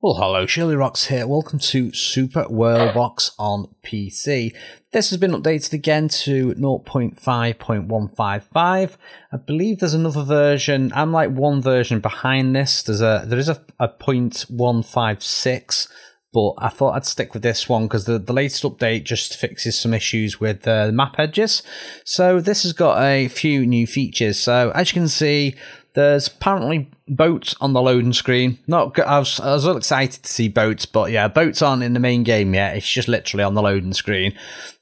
Well, hello, ShirlieRox here. Welcome to Super World Box on PC. This has been updated again to 0.5.155. I believe there's another version. I'm like one version behind this. There's a there is a, a 0.156, but I thought I'd stick with this one because the, the latest update just fixes some issues with uh, the map edges. So this has got a few new features. So as you can see, there's apparently boats on the loading screen. Not, I was, I was all excited to see boats, but yeah, boats aren't in the main game yet. It's just literally on the loading screen.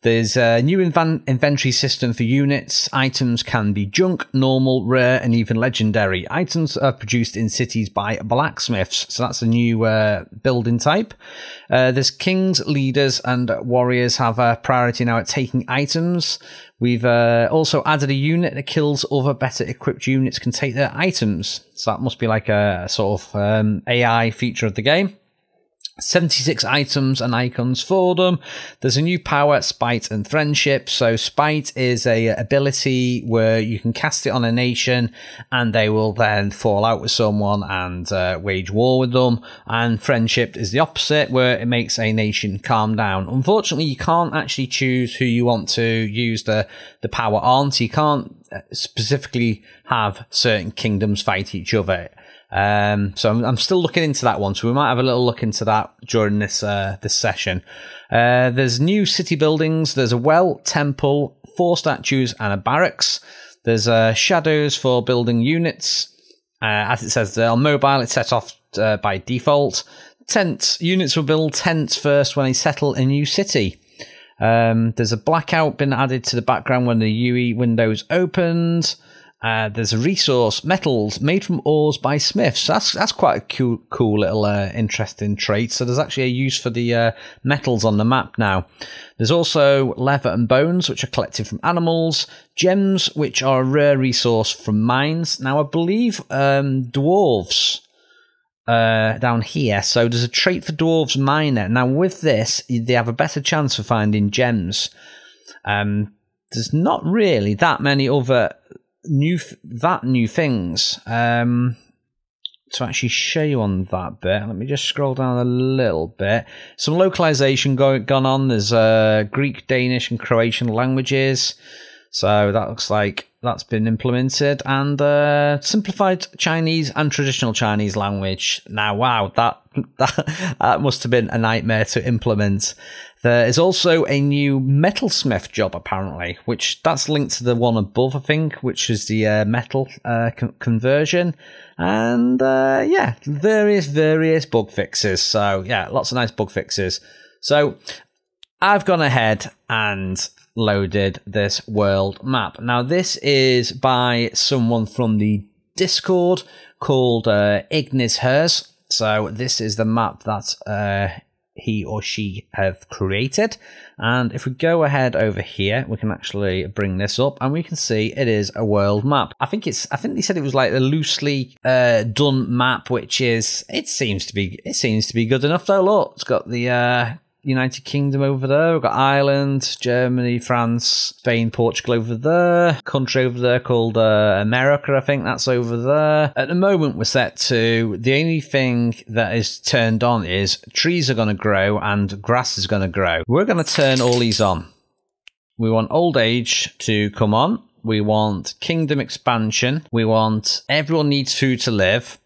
There's a new inv- inventory system for units. Items can be junk, normal, rare, and even legendary. Items are produced in cities by blacksmiths, so that's a new uh, building type. Uh, there's kings, leaders, and warriors have a priority now at taking items. We've uh, also added a unit that kills other better equipped units can take their items. So that must be like a, sort of um, AI feature of the game. 76 items and icons for them. There's a new power, Spite and Friendship. So Spite is a ability where you can cast it on a nation and they will then fall out with someone and uh, wage war with them. And Friendship is the opposite where it makes a nation calm down. Unfortunately, you can't actually choose who you want to use the, the power on. So you can't uh, specifically have certain kingdoms fight each other. Um, so I'm, I'm, still looking into that one. So we might have a little look into that during this uh, this session. Uh, there's new city buildings. There's a well, temple, four statues, and a barracks. There's uh, shadows for building units. Uh, as it says there on mobile, it's set off uh, by default. Tents units will build tents first when they settle a new city. Um, there's a blackout been added to the background when the UI windows opened. Uh, there's a resource, metals made from ores by smiths. That's that's quite a cool, cool little uh, interesting trait. So there's actually a use for the uh, metals on the map now. There's also leather and bones, which are collected from animals. Gems, which are a rare resource from mines. Now I believe um, dwarves uh, down here. So there's a trait for dwarves miner. Now with this, they have a better chance for finding gems. Um, there's not really that many other new that new things. Um, to actually show you on that bit, let me just scroll down a little bit. Some localization going gone on. There's uh, Greek, Danish, and Croatian languages. So that looks like that's been implemented and uh, simplified Chinese and traditional Chinese language. Now, wow, that, that that must have been a nightmare to implement. There is also a new metalsmith job apparently, which that's linked to the one above, I think, which is the uh, metal uh, con- conversion, and uh, yeah, various various bug fixes. So yeah, lots of nice bug fixes. So I've gone ahead and loaded this world map. Now, this is by someone from the Discord called uh, Ignis Hers. So, this is the map that uh, he or she have created. And if we go ahead over here, we can actually bring this up and we can see it is a world map. I think it's, I think they said it was like a loosely uh, done map, which is, it seems to be, it seems to be good enough though. Look, it's got the uh, United Kingdom over there. We've got Ireland, Germany, France, Spain, Portugal over there. Country over there called uh, America, I think that's over there. At the moment, we're set to the only thing that is turned on is trees are going to grow and grass is going to grow. We're going to turn all these on. We want old age to come on. We want kingdom expansion. We want everyone needs food to live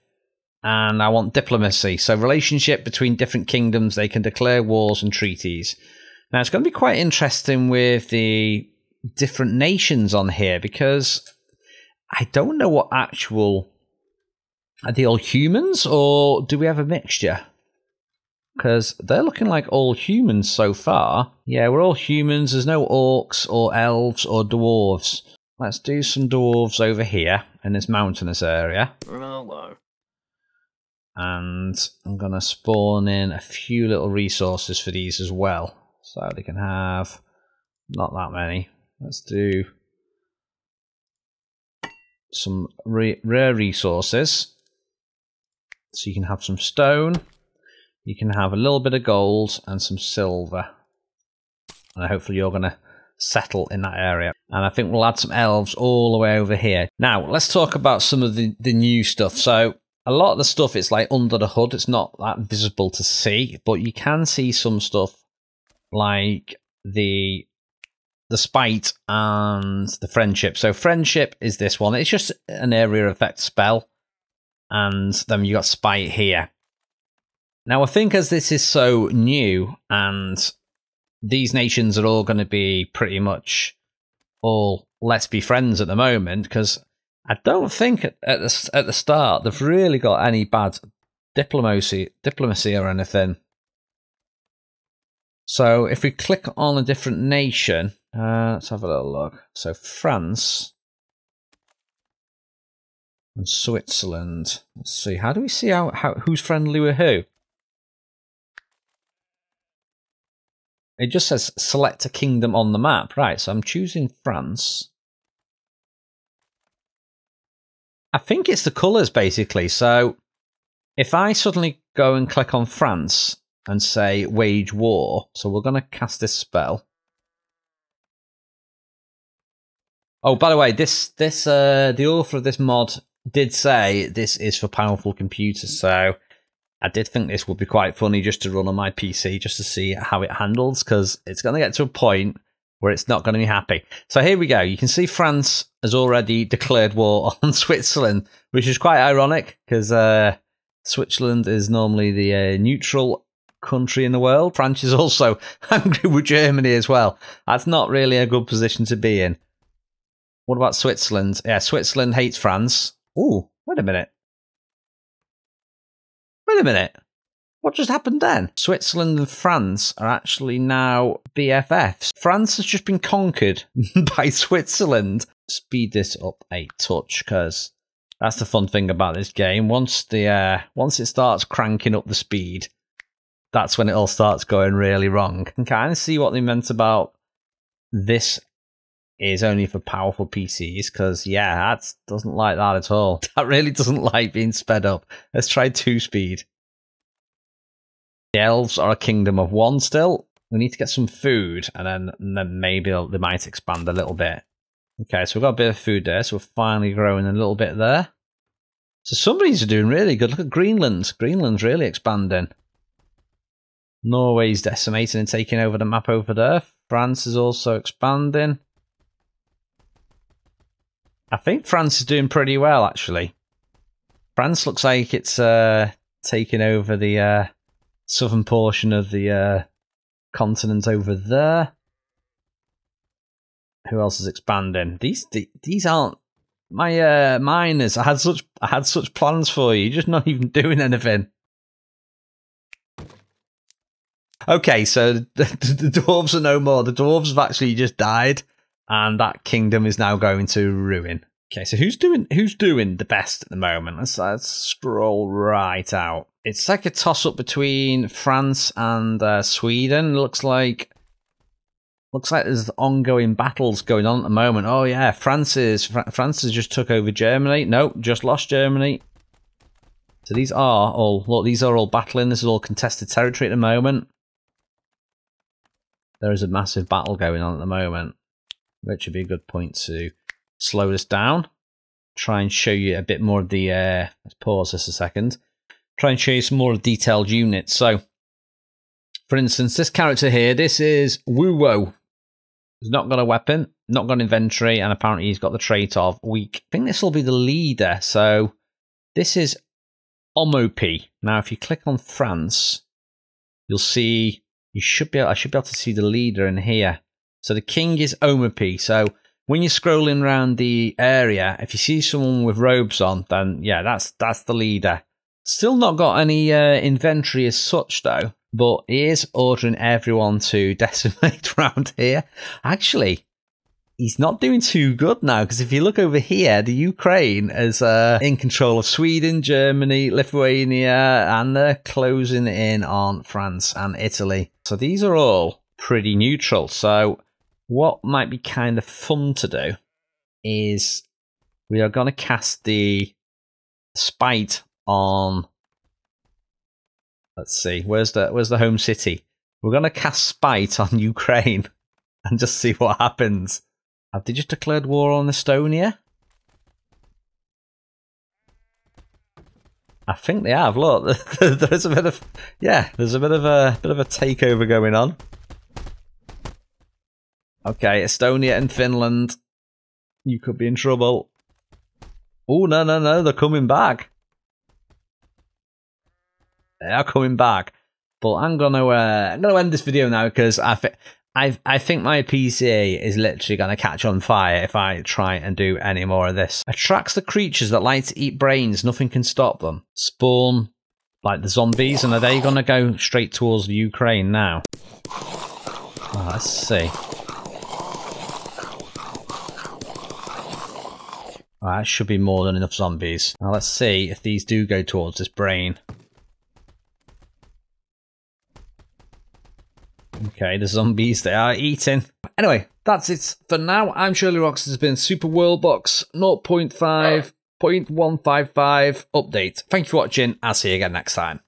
and I want diplomacy. So, relationship between different kingdoms, they can declare wars and treaties. Now, it's going to be quite interesting with the different nations on here because I don't know what actual. Are they all humans or do we have a mixture? Because they're looking like all humans so far. Yeah, we're all humans. There's no orcs or elves or dwarves. Let's do some dwarves over here in this mountainous area and I'm going to spawn in a few little resources for these as well so they can have not that many. Let's do some rare resources. So you can have some stone you can have a little bit of gold and some silver. And hopefully you're going to settle in that area. And I think we'll add some elves all the way over here. Now let's talk about some of the, the new stuff. So a lot of the stuff it's like under the hood. It's not that visible to see, but you can see some stuff like the the spite and the friendship. So friendship is this one. It's just an area effect spell, and then you got spite here. Now I think as this is so new and these nations are all going to be pretty much all let's be friends at the moment because I don't think at the at the start they've really got any bad diplomacy diplomacy or anything. So if we click on a different nation, uh, let's have a little look. So France and Switzerland. Let's see. How do we see how, how who's friendly with who? It just says select a kingdom on the map. Right, so I'm choosing France. I think it's the colours basically. So if I suddenly go and click on France and say wage war, so we're going to cast this spell. Oh, by the way, this this uh the author of this mod did say this is for powerful computers, so I did think this would be quite funny just to run on my PC just to see how it handles because it's going to get to a point where it's not going to be happy. So here we go. You can see France has already declared war on Switzerland, which is quite ironic because uh, Switzerland is normally the uh, neutral country in the world. France is also angry with Germany as well. That's not really a good position to be in. What about Switzerland? Yeah, Switzerland hates France. Oh, wait a minute. Wait a minute. What just happened then? Switzerland and France are actually now BFFs. France has just been conquered by Switzerland. Speed this up a touch because that's the fun thing about this game. Once the uh, once it starts cranking up the speed, that's when it all starts going really wrong. I can kind of see what they meant about this is only for powerful PCs because yeah, that doesn't like that at all. That really doesn't like being sped up. Let's try two speed. The elves are a kingdom of one still. We need to get some food and then, and then maybe they might expand a little bit. Okay, so we've got a bit of food there, so we're finally growing a little bit there. So somebody's doing really good. Look at Greenland. Greenland's really expanding. Norway's decimating and taking over the map over there. France is also expanding. I think France is doing pretty well, actually. France looks like it's uh, taking over the uh, southern portion of the uh, continent over there. Who else is expanding? These these aren't my uh, miners. I had such I had such plans for you. You're just not even doing anything. Okay, so the, the, the dwarves are no more. The dwarves have actually just died and that kingdom is now going to ruin. Okay, so who's doing who's doing the best at the moment? Let's, let's scroll right out. It's like a toss up between France and uh, Sweden. Looks like looks like there's ongoing battles going on at the moment. Oh yeah, France is France has just took over Germany. Nope, just lost Germany. So these are all look. These are all battling. This is all contested territory at the moment. There is a massive battle going on at the moment which would be a good point to slow this down. Try and show you a bit more of the. Uh, let's pause this a second. Try and show you some more detailed units. So, for instance, this character here, this is Wuwo. He's not got a weapon, not got inventory, and apparently he's got the trait of weak. I think this will be the leader. So, this is Omopi. Now, if you click on France, you'll see you should be. I should be able to see the leader in here. So the king is Omopi. So when you're scrolling around the area, if you see someone with robes on, then yeah, that's that's the leader. Still not got any uh, inventory as such though, but he is ordering everyone to decimate around here. Actually, he's not doing too good now because if you look over here, the Ukraine is uh, in control of Sweden, Germany, Lithuania, and they're closing in on France and Italy. So these are all pretty neutral. So what might be kind of fun to do is we are going to cast the spite on let's see where's the where's the home city we're going to cast spite on ukraine and just see what happens have they just declared war on estonia I think they have. Look, there's a bit of yeah, there's a bit of a bit of a takeover going on. Okay, Estonia and Finland. You could be in trouble. Oh no no no! They're coming back. They are coming back. But I'm gonna uh, I'm gonna end this video now because I think I I think my PC is literally gonna catch on fire if I try and do any more of this. Attracts the creatures that like to eat brains. Nothing can stop them. Spawn like the zombies, and are they gonna go straight towards Ukraine now? Oh, let's see. Ah, that should be more than enough zombies. Now let's see if these do go towards this brain. Okay, the zombies they are eating. Anyway, that's it for now. I'm ShirlieRox. This has been Super World Box 0.5.155 update. Thank you for watching. I'll see you again next time.